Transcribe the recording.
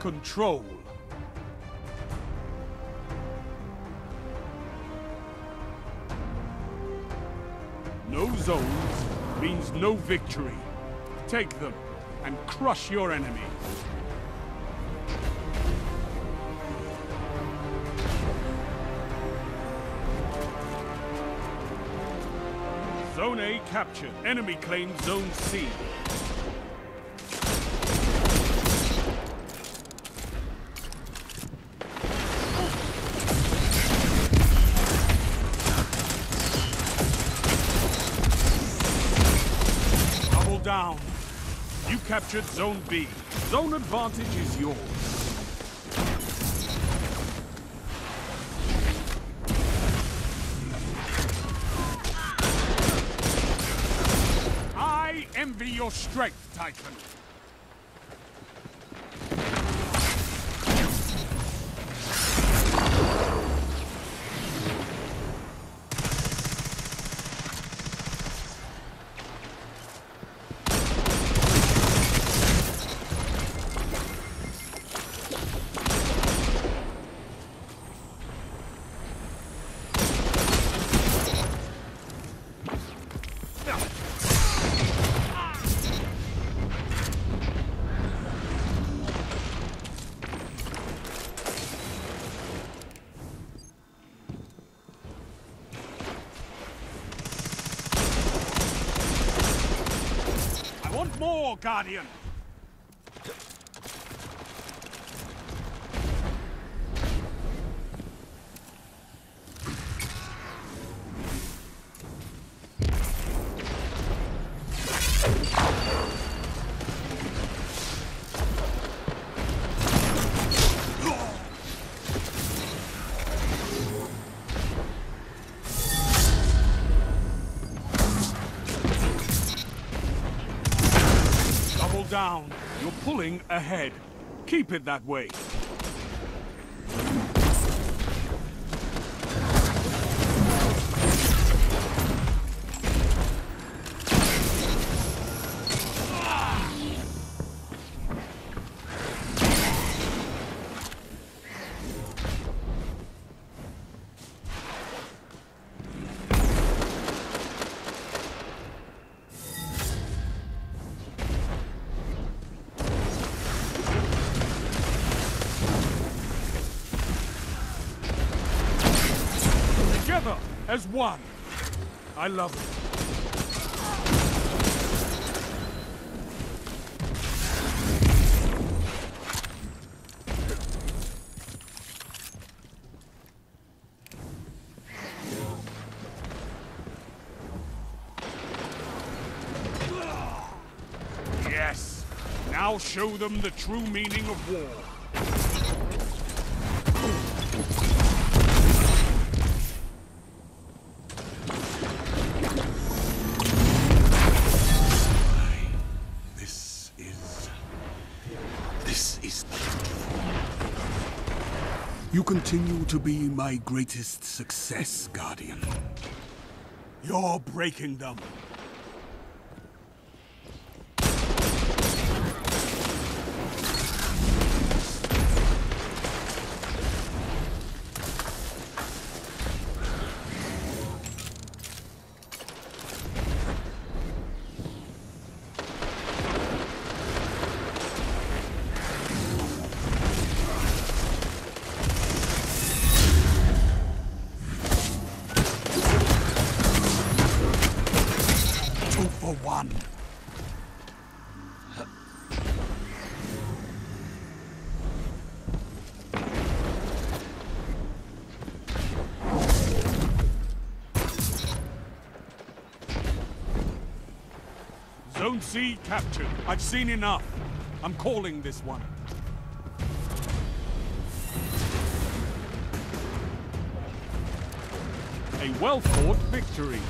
control. No zones means no victory. Take them and crush your enemy. Zone A captured. Enemy claims Zone C. down. You captured Zone B. Zone advantage is yours. I envy your strength, Titan. More, Guardian! Down. You're pulling ahead. Keep it that way. As one. I love it. Yes. Now show them the true meaning of war. You continue to be my greatest success, Guardian. You're breaking them. Zone C captured. I've seen enough. I'm calling this one. A well-fought victory.